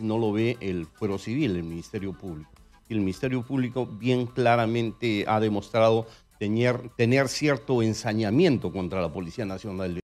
sino lo ve el fuero civil, el Ministerio Público. Y el Ministerio Público bien claramente ha demostrado tener, tener cierto ensañamiento contra la Policía Nacional.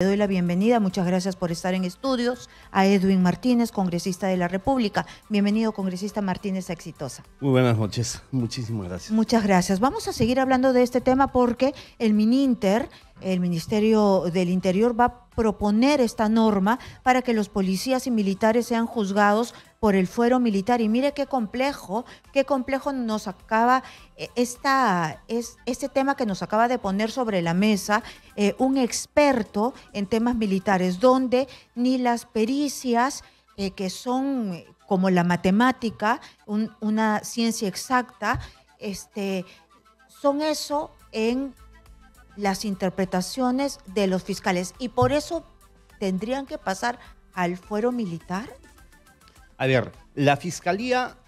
Le doy la bienvenida, muchas gracias por estar en estudios, a Edwin Martínez, congresista de la República. Bienvenido, congresista Martínez Exitosa. Muy buenas noches, muchísimas gracias. Muchas gracias. Vamos a seguir hablando de este tema porque el MININTER, el Ministerio del Interior, va a proponer esta norma para que los policías y militares sean juzgados por el fuero militar. Y mire qué complejo, qué complejo nos acaba eh, esta, es, este tema que nos acaba de poner sobre la mesa eh, un experto en temas militares, donde ni las pericias eh, que son como la matemática, una ciencia exacta, este, son eso en las interpretaciones de los fiscales. Y por eso tendrían que pasar al fuero militar. A ver, la Fiscalía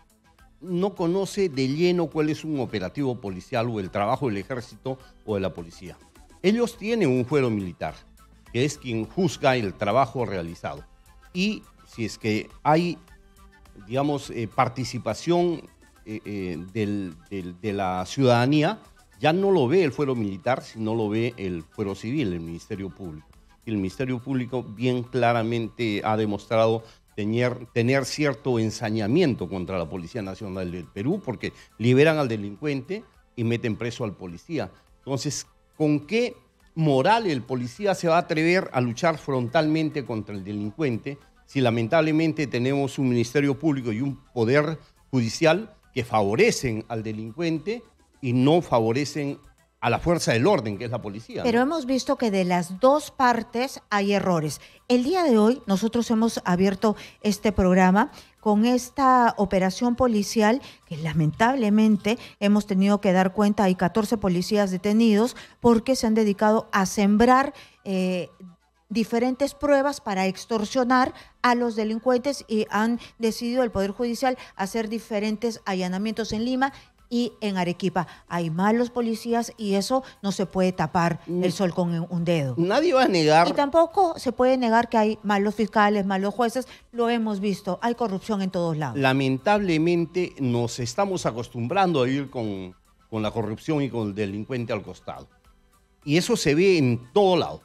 no conoce de lleno cuál es un operativo policial o el trabajo del ejército o de la policía. Ellos tienen un fuero militar, que es quien juzga el trabajo realizado. Y si es que hay, digamos, eh, participación eh, eh, de la ciudadanía, ya no lo ve el fuero militar, sino lo ve el fuero civil, el Ministerio Público. Y el Ministerio Público bien claramente ha demostrado tener, cierto ensañamiento contra la Policía Nacional del Perú porque liberan al delincuente y meten preso al policía. Entonces, ¿con qué moral el policía se va a atrever a luchar frontalmente contra el delincuente si lamentablemente tenemos un Ministerio Público y un Poder Judicial que favorecen al delincuente y no favorecen a la fuerza del orden, que es la policía. Pero hemos visto que de las dos partes hay errores. El día de hoy nosotros hemos abierto este programa con esta operación policial que lamentablemente hemos tenido que dar cuenta, hay 14 policías detenidos porque se han dedicado a sembrar eh, diferentes pruebas para extorsionar a los delincuentes y han decidido el Poder Judicial hacer diferentes allanamientos en Lima y en Arequipa. Hay malos policías y eso no se puede tapar el sol con un dedo. Nadie va a negar. Y tampoco se puede negar que hay malos fiscales, malos jueces. Lo hemos visto. Hay corrupción en todos lados. Lamentablemente nos estamos acostumbrando a ir con, con la corrupción y con el delincuente al costado. Y eso se ve en todo lado.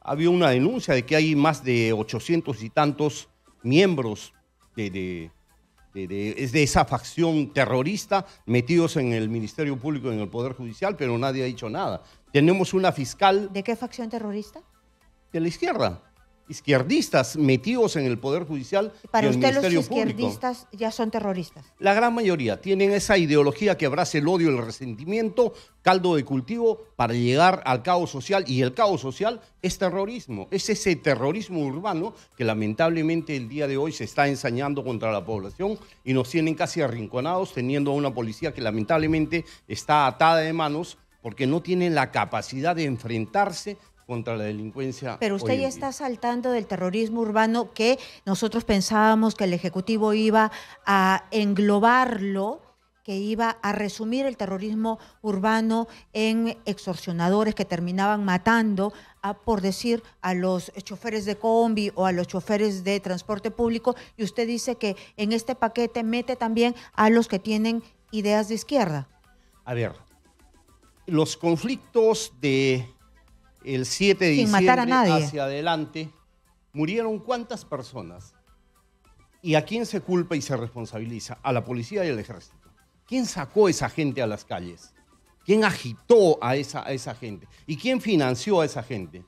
Había una denuncia de que hay más de 800 y tantos miembros de de, de, esa facción terrorista metidos en el Ministerio Público y en el Poder Judicial, pero nadie ha dicho nada. Tenemos una fiscal... ¿De qué facción terrorista? De la izquierda izquierdistas metidos en el Poder Judicial. Para y el usted los izquierdistas ya son terroristas. La gran mayoría tienen esa ideología que abraza el odio, el resentimiento, caldo de cultivo para llegar al caos social y el caos social es terrorismo, es ese terrorismo urbano que lamentablemente el día de hoy se está ensañando contra la población y nos tienen casi arrinconados teniendo a una policía que lamentablemente está atada de manos porque no tienen la capacidad de enfrentarse contra la delincuencia. Pero usted ya está saltando del terrorismo urbano que nosotros pensábamos que el Ejecutivo iba a englobarlo que iba a resumir el terrorismo urbano en extorsionadores que terminaban matando, a, por decir, a los choferes de combi o a los choferes de transporte público. Y usted dice que en este paquete mete también a los que tienen ideas de izquierda. A ver, los conflictos de el 7 de diciembre hacia adelante, murieron cuántas personas. ¿Y a quién se culpa y se responsabiliza? A la policía y al ejército. ¿Quién sacó a esa gente a las calles? ¿Quién agitó a esa, a esa gente? ¿Y quién financió a esa gente?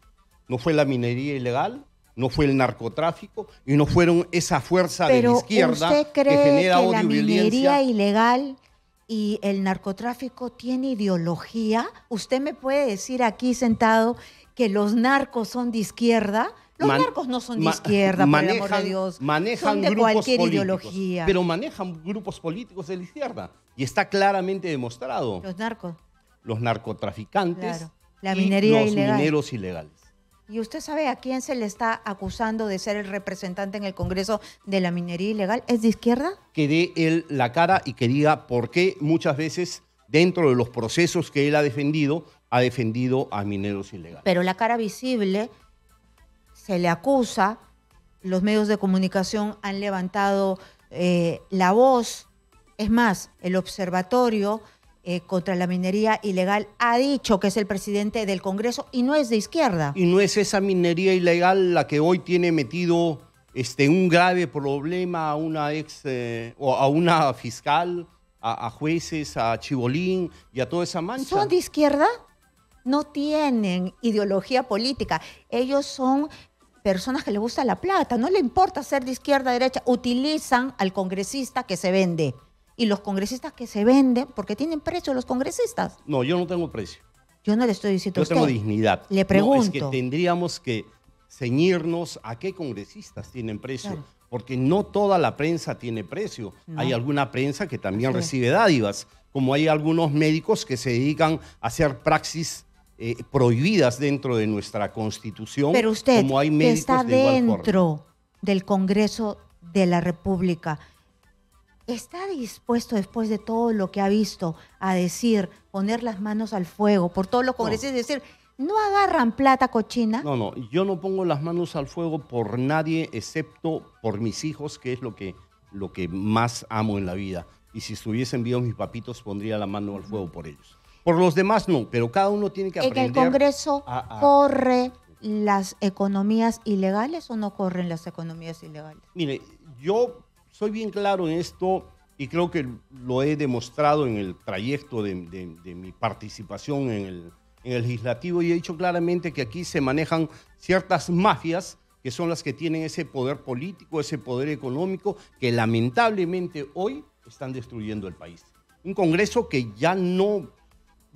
¿No fue la minería ilegal? ¿No fue el narcotráfico? ¿Y no fueron esa fuerza de la izquierda que genera que la minería ilegal y el narcotráfico tiene ideología. ¿Usted me puede decir aquí sentado que los narcos son de izquierda? Los narcos no son de izquierda, por el amor de Dios. Manejan son de grupos cualquier ideología. Pero manejan grupos políticos de la izquierda. Y está claramente demostrado. Los narcos. Los narcotraficantes. La minería y los mineros ilegales. ¿Y usted sabe a quién se le está acusando de ser el representante en el Congreso de la minería ilegal? ¿Es de izquierda? Que dé él la cara y que diga por qué muchas veces dentro de los procesos que él ha defendido, ha defendido a mineros ilegales. Pero la cara visible se le acusa los medios de comunicación han levantado eh, la voz. Es más, el observatorio eh, contra la minería ilegal ha dicho que es el presidente del Congreso y no es de izquierda. Y no es esa minería ilegal la que hoy tiene metido este, un grave problema a una ex eh, o a una fiscal, a, a, jueces, a Chibolín y a toda esa mancha. ¿Son de izquierda? No tienen ideología política. Ellos son personas que les gusta la plata, no le importa ser de izquierda, derecha, utilizan al congresista que se vende y los congresistas que se venden, porque tienen precio los congresistas. No, yo no tengo precio. Yo no le estoy diciendo Yo usted. tengo dignidad. Le pregunto. No, es que tendríamos que ceñirnos a qué congresistas tienen precio. Claro. Porque no toda la prensa tiene precio. No. Hay alguna prensa que también recibe dádivas, como hay algunos médicos que se dedican a hacer praxis eh, prohibidas dentro de nuestra constitución. Pero usted, como hay que médicos está de dentro del Congreso de la República, ¿está dispuesto después de todo lo que ha visto a decir, poner las manos al fuego por todos los congresistas y decir, no agarran plata cochina? No, no, yo no pongo las manos al fuego por nadie excepto por mis hijos, que es lo que, lo que más amo en la vida. Y si estuviesen vivos mis papitos, pondría la mano al fuego por ellos. Por los demás no, pero cada uno tiene que ¿En aprender. el Congreso a- a- corre las economías ilegales o no corren las economías ilegales? Mire, yo soy bien claro en esto y creo que lo he demostrado en el trayecto de, mi participación en el, en el legislativo y he dicho claramente que aquí se manejan ciertas mafias que son las que tienen ese poder político, ese poder económico, que lamentablemente hoy están destruyendo el país. Un Congreso que ya no,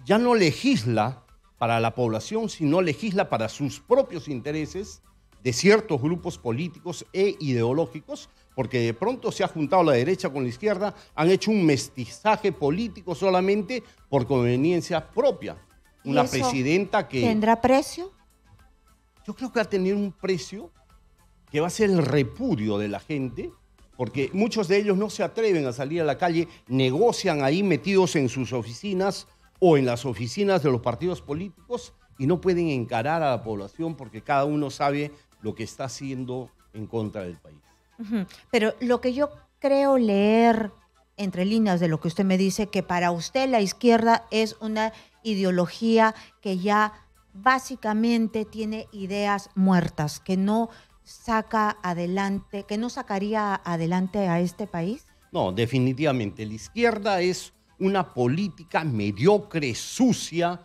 ya no legisla para la población, sino legisla para sus propios intereses de ciertos grupos políticos e ideológicos, porque de pronto se ha juntado la derecha con la izquierda, han hecho un mestizaje político solamente por conveniencia propia. ¿Y Una eso presidenta que ¿Tendrá precio? yo creo que va a tener un precio que va a ser el repudio de la gente, porque muchos de ellos no se atreven a salir a la calle, negocian ahí metidos en sus oficinas o en las oficinas de los partidos políticos y no pueden encarar a la población porque cada uno sabe lo que está haciendo en contra del país. Pero lo que yo creo leer entre líneas de lo que usted me dice, que para usted la izquierda es una ideología que ya básicamente tiene ideas muertas, que no saca adelante, que no sacaría adelante a este país. No, definitivamente. La izquierda es una política mediocre, sucia,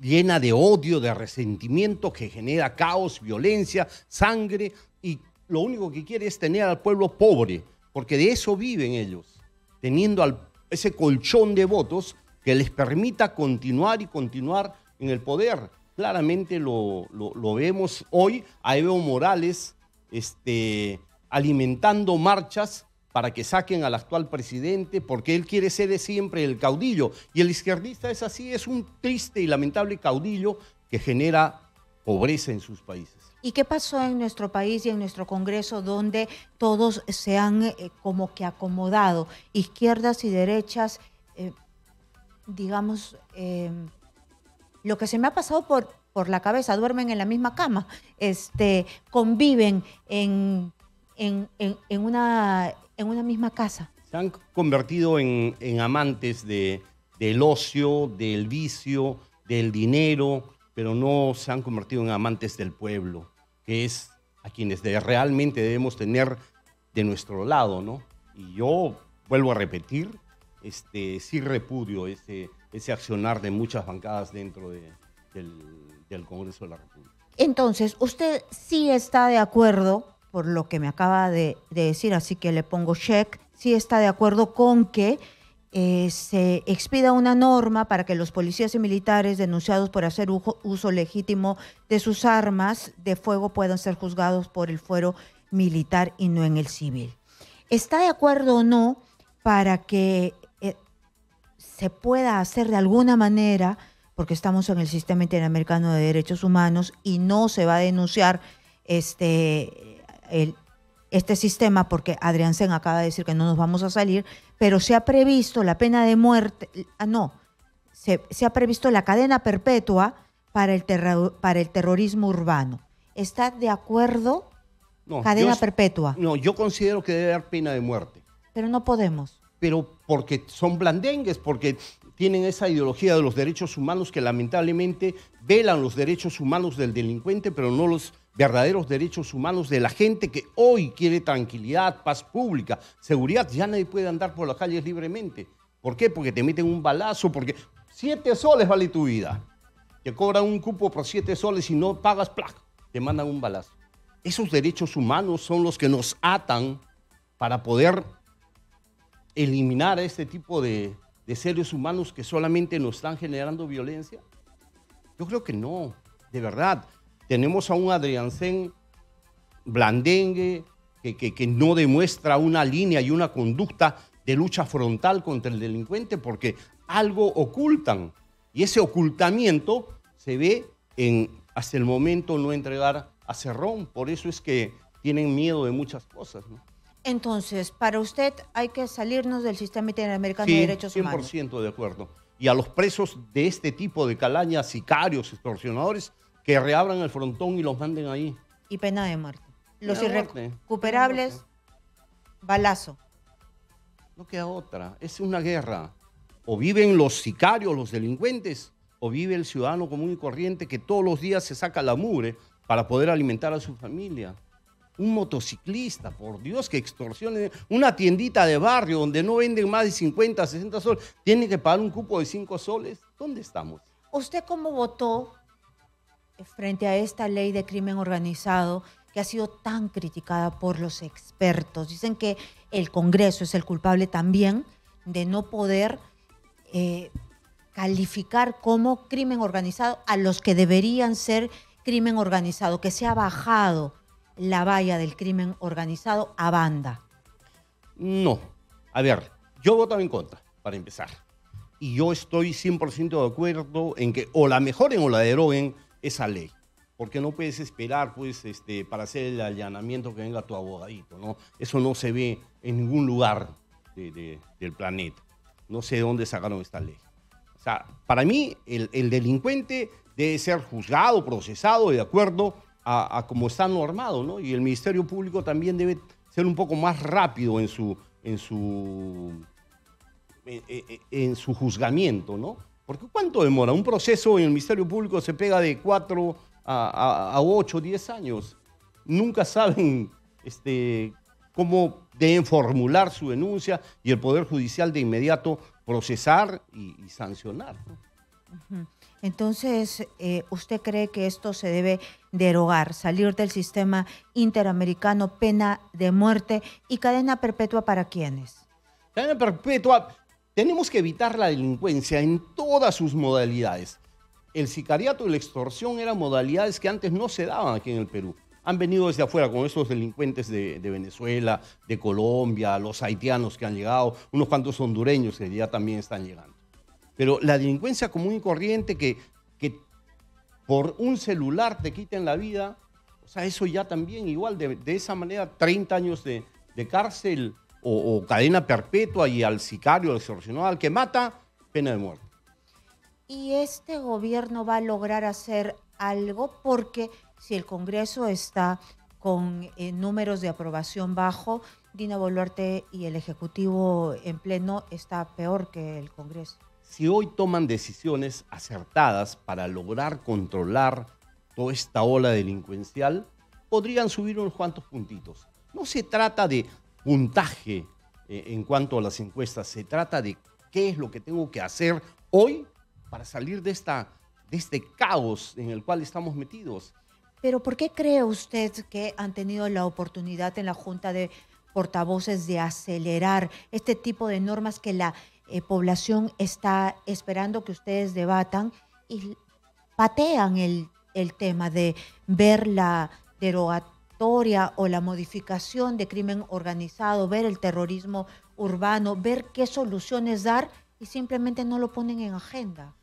llena de odio, de resentimiento, que genera caos, violencia, sangre y lo único que quiere es tener al pueblo pobre, porque de eso viven ellos, teniendo al- ese colchón de votos que les permita continuar y continuar en el poder. Claramente lo, vemos hoy a Evo Morales este, alimentando marchas para que saquen al actual presidente, porque él quiere ser de siempre el caudillo. Y el izquierdista es así, es un triste y lamentable caudillo que genera pobreza en sus países. ¿Y qué pasó en nuestro país y en nuestro Congreso donde todos se han eh, como que acomodado, izquierdas y derechas, eh, digamos, eh, lo que se me ha pasado por, por la cabeza, duermen en la misma cama, este, conviven en, en, en- una, en una misma casa? Se han convertido en, en amantes de, del ocio, del vicio, del dinero, pero no se han convertido en amantes del pueblo, que es a quienes realmente debemos tener de nuestro lado, ¿no? Y yo vuelvo a repetir, este, sí repudio ese, ese accionar de muchas bancadas dentro de- del, Congreso de la República. Entonces, usted sí está de acuerdo, por lo que me acaba de decir, así que le pongo check, sí está de acuerdo con que eh, se expida una norma para que los policías y militares denunciados por hacer uso legítimo de sus armas de fuego puedan ser juzgados por el fuero militar y no en el civil. ¿Está de acuerdo o no para que eh, se pueda hacer de alguna manera, porque estamos en el sistema interamericano de derechos humanos y no se va a denunciar este, el- este sistema porque Adrián Sen acaba de decir que no nos vamos a salir, pero se ha previsto la pena de muerte, ah, no, se, se ha previsto la cadena perpetua para el, terra- para el terrorismo urbano. ¿Está de acuerdo No, Cadena yo- perpetua. No, yo considero que debe haber pena de muerte. Pero no podemos. pero porque son blandengues, porque tienen esa ideología de los derechos humanos que lamentablemente velan los derechos humanos del delincuente, pero no los verdaderos derechos humanos de la gente que hoy quiere tranquilidad, paz pública, seguridad. Ya nadie puede andar por las calles libremente. ¿Por qué? Porque te meten un balazo, porque siete soles vale tu vida. Te cobran un cupo por siete soles y no pagas, ¡plac! te mandan un balazo. Esos derechos humanos son los que nos atan para poder eliminar a este tipo de, de seres humanos que solamente nos están generando violencia? Yo creo que no, de verdad. Tenemos a un Adriancén blandengue que, que- que no demuestra una línea y una conducta de lucha frontal contra el delincuente porque algo ocultan. Y ese ocultamiento se ve en, hasta el momento, no entregar a Cerrón. Por eso es que tienen miedo de muchas cosas. ¿no? Entonces, para usted hay que salirnos del sistema interamericano de Sí, derechos humanos. 100% de acuerdo. Y a los presos de este tipo de calañas, sicarios, extorsionadores, que reabran el frontón y los manden ahí. Y pena de muerte. Los Pena muerte. irrecuperables, balazo. No queda otra. Es una guerra. O viven los sicarios, los delincuentes, o vive el ciudadano común y corriente que todos los días se saca la mugre para poder alimentar a su familia. Un motociclista, por Dios, que extorsione. Una tiendita de barrio donde no venden más de 50, 60 soles, tiene que pagar un cupo de 5 soles. ¿Dónde estamos? ¿Usted cómo votó frente a esta ley de crimen organizado que ha sido tan criticada por los expertos? Dicen que el Congreso es el culpable también de no poder eh, calificar como crimen organizado a los que deberían ser crimen organizado, que se ha bajado la valla del crimen organizado a banda. No. A ver, yo voto en contra, para empezar. Y yo estoy 100% de acuerdo en que o la mejoren o la deroguen esa ley. Porque no puedes esperar, pues, este, para hacer el allanamiento que venga tu abogadito, ¿no? Eso no se ve en ningún lugar de- de- del planeta. No sé de dónde sacaron esta ley. O sea, para mí, el, el delincuente debe ser juzgado, procesado de acuerdo a, a cómo está normado, ¿no? Y el Ministerio Público también debe ser un poco más rápido en su, en su, en su juzgamiento, ¿no? Porque ¿cuánto demora? Un proceso en el Ministerio Público se pega de 4 a, a, 8, 10 años. Nunca saben este, cómo deben formular su denuncia y el Poder Judicial de inmediato procesar y, y sancionar. ¿no? Entonces, eh, ¿usted cree que esto se debe derogar, salir del sistema interamericano, pena de muerte y cadena perpetua para quiénes? Cadena perpetua, tenemos que evitar la delincuencia en todas sus modalidades. El sicariato y la extorsión eran modalidades que antes no se daban aquí en el Perú. Han venido desde afuera con estos delincuentes de, Venezuela, de Colombia, los haitianos que han llegado, unos cuantos hondureños que ya también están llegando. Pero la delincuencia común y corriente que, por un celular te quiten la vida, o sea, eso ya también igual, de, esa manera, 30 años de cárcel o, o cadena perpetua y al sicario, al extorsionado, al que mata, pena de muerte. ¿Y este gobierno va a lograr hacer algo? Porque si el Congreso está con eh, números de aprobación bajo, Dina Boluarte y el Ejecutivo en pleno está peor que el Congreso. Si hoy toman decisiones acertadas para lograr controlar toda esta ola delincuencial, podrían subir unos cuantos puntitos. No se trata de puntaje eh, en cuanto a las encuestas, se trata de qué es lo que tengo que hacer hoy para salir de, esta, de este caos en el cual estamos metidos. Pero ¿por qué cree usted que han tenido la oportunidad en la Junta de Portavoces de acelerar este tipo de normas que la eh, población está esperando que ustedes debatan y patean el, el tema de ver la o la modificación de crimen organizado, ver el terrorismo urbano, ver qué soluciones dar y simplemente no lo ponen en agenda?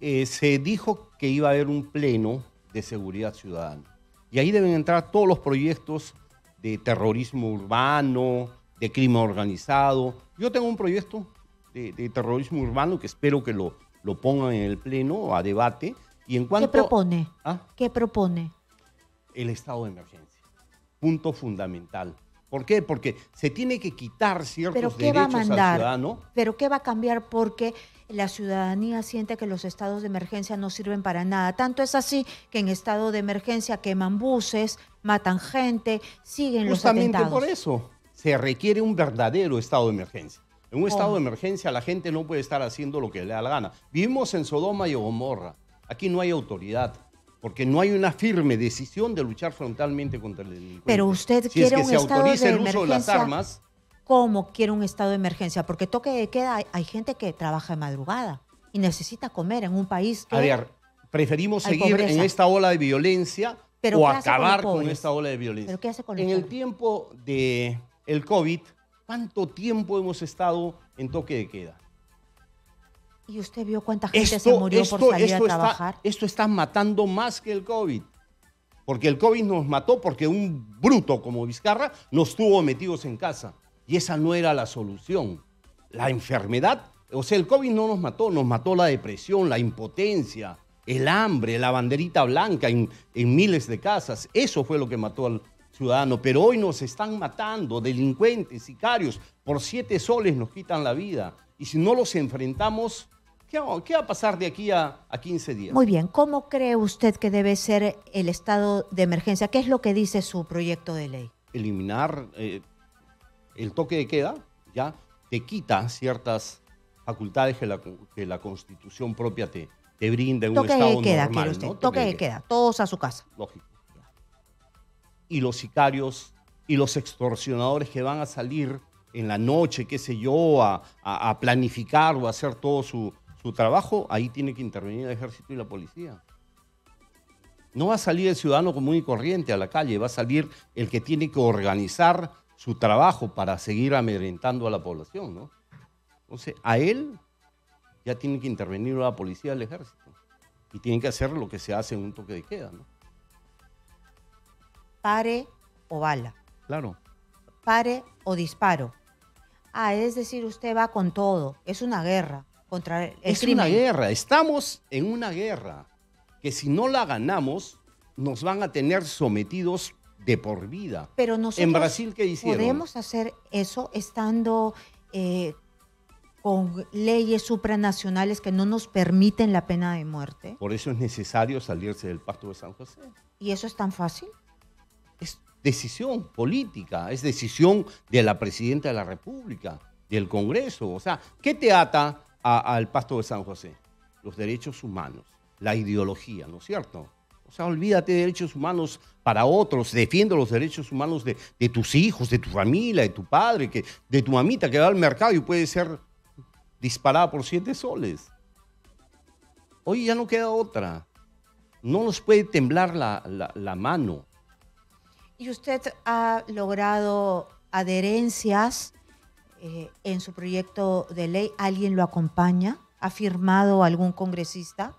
Eh, se dijo que iba a haber un pleno de seguridad ciudadana. Y ahí deben entrar todos los proyectos de terrorismo urbano, de crimen organizado. Yo tengo un proyecto de, de terrorismo urbano que espero que lo, lo pongan en el pleno a debate. Y en cuanto ¿Qué propone? ¿Ah? ¿Qué propone? el estado de emergencia. Punto fundamental. ¿Por qué? Porque se tiene que quitar ciertos ¿Pero qué va a derechos al mandar? ciudadano. ¿Pero qué va a cambiar? Porque la ciudadanía siente que los estados de emergencia no sirven para nada. Tanto es así que en estado de emergencia queman buses, matan gente, siguen los Justamente atentados. por eso se requiere un verdadero estado de emergencia. En un estado de emergencia la gente no puede estar haciendo lo que le da la gana. Vivimos en Sodoma y Gomorra. Aquí no hay autoridad, porque no hay una firme decisión de luchar frontalmente contra el delincuente. Pero usted si quiere es que un se estado de el uso de las armas, ¿Cómo quiere un estado de emergencia? Porque toque de queda, hay, hay gente que trabaja de madrugada y necesita comer en un país que... a ver, preferimos seguir en esta ola de violencia ¿Pero o con acabar con, esta ola de violencia. ¿Pero qué hace con en el pobres? tiempo del el COVID, ¿cuánto tiempo hemos estado en toque de queda? ¿Y usted vio cuánta gente se murió por salir a está, trabajar? esto está matando más que el COVID. Porque el COVID nos mató porque un bruto como Vizcarra nos tuvo metidos en casa. Y esa no era la solución. La enfermedad, o sea, el COVID no nos mató, nos mató la depresión, la impotencia, el hambre, la banderita blanca en, en miles de casas. Eso fue lo que mató al ciudadano. Pero hoy nos están matando delincuentes, sicarios. Por siete soles nos quitan la vida. Y si no los enfrentamos, ¿qué, va- qué va a pasar de aquí a, a 15 días? Muy bien, ¿cómo cree usted que debe ser el estado de emergencia? ¿Qué es lo que dice su proyecto de ley? eliminar eh, el toque de queda, ya te quita ciertas facultades que la, que la constitución propia te, te brinda en un Toque estado de queda, normal. usted. ¿no? Toque de queda, todos a su casa. Lógico. Y los sicarios y los extorsionadores que van a salir en la noche, qué sé yo, a, a- a planificar o a hacer todo su, su trabajo, ahí tiene que intervenir el ejército y la policía. No va a salir el ciudadano común y corriente a la calle, va a salir el que tiene que organizar su trabajo para seguir amedrentando a la población, ¿no? Entonces, a él ya tiene que intervenir la policía y el ejército. Y tienen que hacer lo que se hace en un toque de queda, ¿no? Pare o bala, Claro. pare o disparo. Ah, es decir, usted va con todo. Es una guerra contra el es crimen. una guerra, estamos en una guerra que si no la ganamos nos van a tener sometidos de por vida. Pero nosotros En Brasil, ¿qué hicieron? podemos hacer eso estando eh, con leyes supranacionales que no nos permiten la pena de muerte. Por eso es necesario salirse del pacto de San José. ¿Y eso es tan fácil? Es decisión política, es decisión de la presidenta de la República, del Congreso. O sea, ¿qué te ata al pacto de San José? Los derechos humanos, la ideología, ¿no es cierto? O sea, olvídate de derechos humanos para otros, defiende los derechos humanos de, de tus hijos, de tu familia, de tu padre, que, de tu mamita que va al mercado y puede ser disparada por siete soles. Hoy ya no queda otra. No nos puede temblar la- la- la mano. ¿Y usted ha logrado adherencias eh, en su proyecto de ley? ¿Alguien lo acompaña? ¿Ha firmado algún congresista?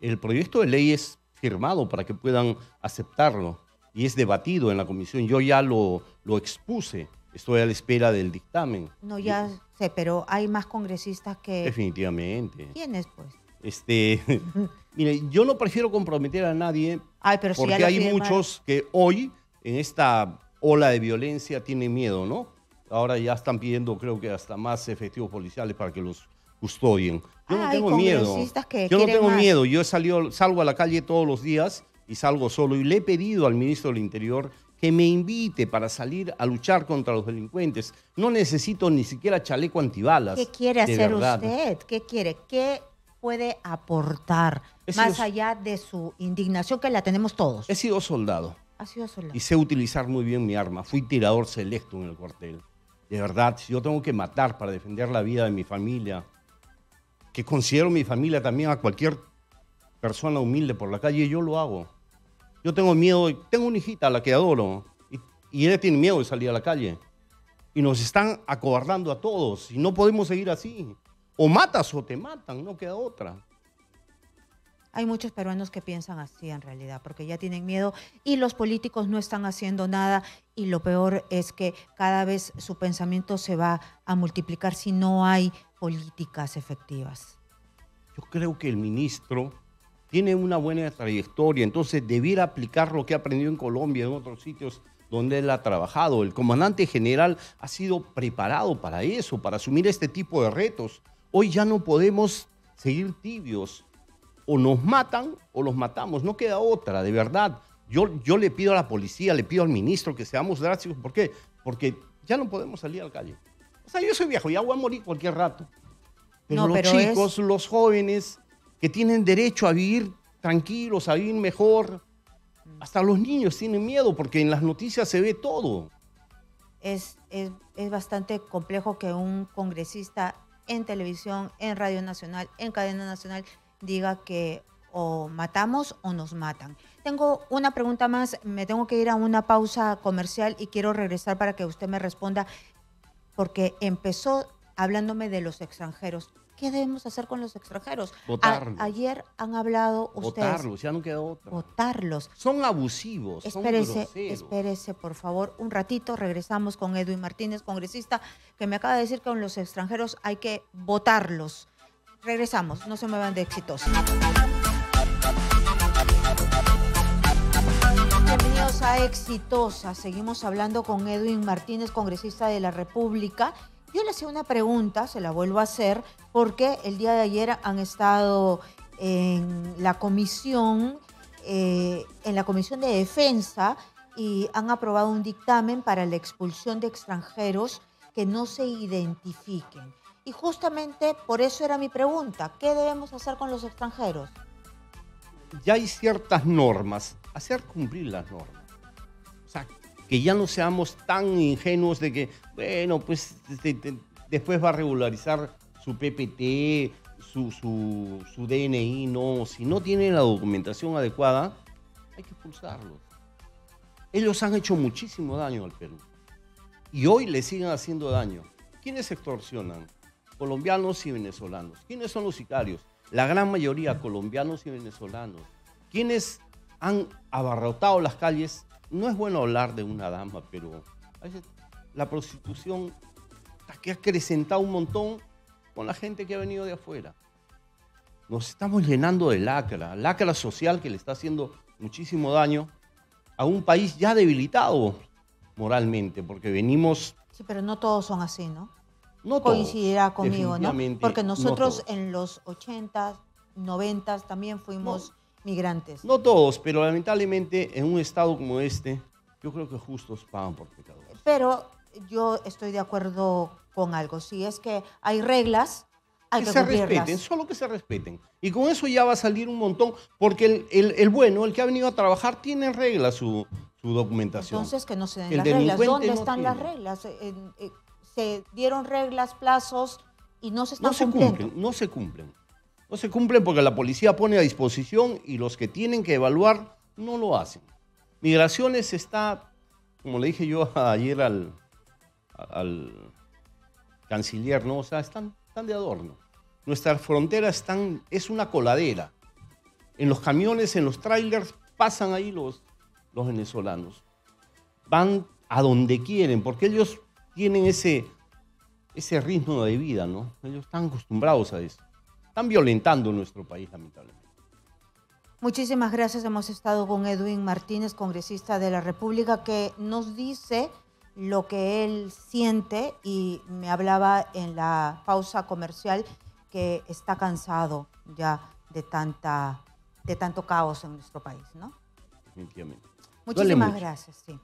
El proyecto de ley es firmado para que puedan aceptarlo y es debatido en la comisión. Yo ya lo, lo expuse, estoy a la espera del dictamen. No, ya sé, pero hay más congresistas que... Definitivamente. ¿Quiénes, pues? Este, mire, yo no prefiero comprometer a nadie Ay, pero porque hay muchos que hoy en esta ola de violencia tienen miedo, ¿no? Ahora ya están pidiendo, creo que hasta más efectivos policiales para que los custodien. Yo Ah, no tengo miedo. Yo no tengo más. miedo. Yo he salido, salgo a la calle todos los días y salgo solo y le he pedido al ministro del Interior que me invite para salir a luchar contra los delincuentes. No necesito ni siquiera chaleco antibalas. ¿Qué quiere hacer verdad. usted? ¿Qué quiere? ¿Qué puede aportar? He sido- Más allá de su indignación que la tenemos todos. He sido soldado. Ha sido soldado. y sé utilizar muy bien mi arma. Fui tirador selecto en el cuartel. De verdad, si yo tengo que matar para defender la vida de mi familia, que considero mi familia también a cualquier persona humilde por la calle, yo lo hago. Yo tengo miedo, tengo una hijita a la que adoro y, y ella tiene miedo de salir a la calle. Y nos están acobardando a todos y no podemos seguir así. O matas o te matan, no queda otra. Hay muchos peruanos que piensan así en realidad, porque ya tienen miedo y los políticos no están haciendo nada y lo peor es que cada vez su pensamiento se va a multiplicar si no hay políticas efectivas. Yo creo que el ministro tiene una buena trayectoria, entonces debiera aplicar lo que ha aprendido en Colombia, en otros sitios, donde él ha trabajado. El comandante general ha sido preparado para eso, para asumir este tipo de retos. Hoy ya no podemos seguir tibios. O nos matan o los matamos. No queda otra, de verdad. Yo, yo le pido a la policía, le pido al ministro que seamos drásticos. ¿Por qué? Porque ya no podemos salir a la calle. O sea, yo soy viejo, ya voy a morir cualquier rato. Pero los chicos, los jóvenes que tienen derecho a vivir tranquilos, a vivir mejor, hasta los niños tienen miedo porque en las noticias se ve todo. Es, es, es bastante complejo que un congresista en televisión, en Radio Nacional, en cadena nacional, diga que o matamos o nos matan. Tengo una pregunta más, me tengo que ir a una pausa comercial y quiero regresar para que usted me responda, porque empezó hablándome de los extranjeros. ¿Qué debemos hacer con los extranjeros? Votarlos. ayer han hablado ustedes. Votarlos, ya no queda otra. Votarlos. Son abusivos, espérese, son Espérese, por favor, un ratito. Regresamos con Edwin Martínez, congresista, que me acaba de decir que con los extranjeros hay que votarlos. Regresamos, no se me van de exitosos. Bienvenidos a Exitosa. Seguimos hablando con Edwin Martínez, congresista de la República. Yo le hacía una pregunta, se la vuelvo a hacer, porque el día de ayer han estado en la comisión, eh, en la comisión de defensa y han aprobado un dictamen para la expulsión de extranjeros que no se identifiquen. Y justamente por eso era mi pregunta, ¿qué debemos hacer con los extranjeros? Ya hay ciertas normas, hacer cumplir las normas. O sea, que ya no seamos tan ingenuos de que, bueno, pues este, después va a regularizar su PPT, su, DNI, no, si no tienen la documentación adecuada, hay que expulsarlos. Ellos han hecho muchísimo daño al Perú y hoy le siguen haciendo daño. ¿Quiénes extorsionan? Colombianos y venezolanos. ¿Quiénes son los sicarios? La gran mayoría colombianos y venezolanos. ¿Quiénes han abarrotado las calles no es bueno hablar de una dama, pero la prostitución que ha acrecentado un montón con la gente que ha venido de afuera. Nos estamos llenando de lacra, lacra social que le está haciendo muchísimo daño a un país ya debilitado moralmente, porque venimos... Sí, pero no todos son así, ¿no? No Coincidirá conmigo, ¿no? Porque nosotros en los 80, 90 también fuimos migrantes. No todos, pero lamentablemente en un estado como este, yo creo que justos pagan por pecadores. Pero yo estoy de acuerdo con algo. Si es que hay reglas, hay que, que se respeten, solo que se respeten. Y con eso ya va a salir un montón, porque el, bueno, el que ha venido a trabajar, tiene reglas su, documentación. Entonces, que no se den las reglas. ¿Dónde están las reglas? Se dieron reglas, plazos y no se están no se Cumplen, no se cumplen. No se cumplen porque la policía pone a disposición y los que tienen que evaluar no lo hacen. Migraciones está, como le dije yo ayer al, al canciller, ¿no? O sea, están, están de adorno. Nuestra frontera están, es una coladera. En los camiones, en los trailers, pasan ahí los, los venezolanos. Van a donde quieren, porque ellos tienen ese, ese ritmo de vida, ¿no? Ellos están acostumbrados a eso. Están violentando nuestro país, lamentablemente. Muchísimas gracias. Hemos estado con Edwin Martínez, congresista de la República, que nos dice lo que él siente y me hablaba en la pausa comercial que está cansado ya de tanta de tanto caos en nuestro país, ¿no? Definitivamente. Muchísimas gracias, sí.